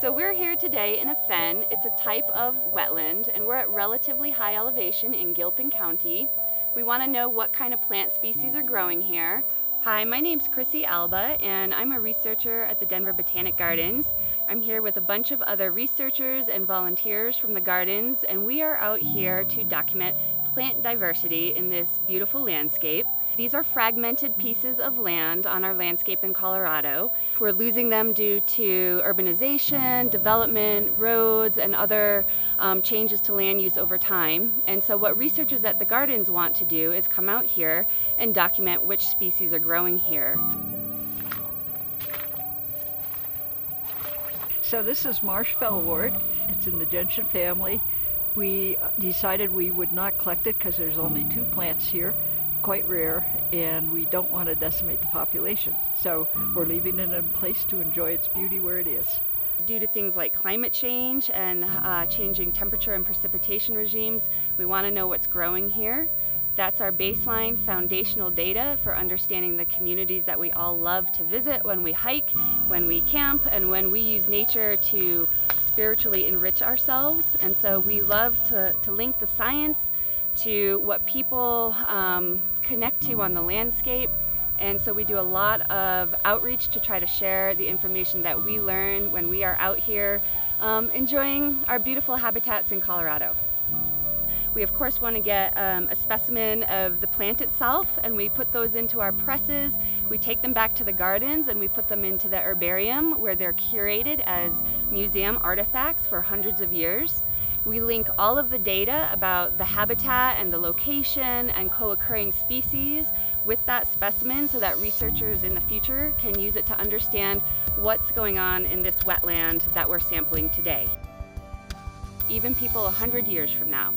So we're here today in a fen. It's a type of wetland and we're at relatively high elevation in Gilpin County. We want to know what kind of plant species are growing here. Hi, my name's Chrissy Alba and I'm a researcher at the Denver Botanic Gardens. I'm here with a bunch of other researchers and volunteers from the gardens and we are out here to document plant diversity in this beautiful landscape. These are fragmented pieces of land on our landscape in Colorado. We're losing them due to urbanization, development, roads, and other um, changes to land use over time. And so what researchers at the gardens want to do is come out here and document which species are growing here. So this is marsh felwort. It's in the gentian family. We decided we would not collect it because there's only two plants here, quite rare, and we don't want to decimate the population. So we're leaving it in place to enjoy its beauty where it is. Due to things like climate change and uh, changing temperature and precipitation regimes, we want to know what's growing here. That's our baseline foundational data for understanding the communities that we all love to visit when we hike, when we camp, and when we use nature to spiritually enrich ourselves. And so we love to, to link the science to what people um, connect to on the landscape. And so we do a lot of outreach to try to share the information that we learn when we are out here um, enjoying our beautiful habitats in Colorado. We of course want to get um, a specimen of the plant itself and we put those into our presses. We take them back to the gardens and we put them into the herbarium where they're curated as museum artifacts for hundreds of years. We link all of the data about the habitat and the location and co-occurring species with that specimen so that researchers in the future can use it to understand what's going on in this wetland that we're sampling today. Even people 100 years from now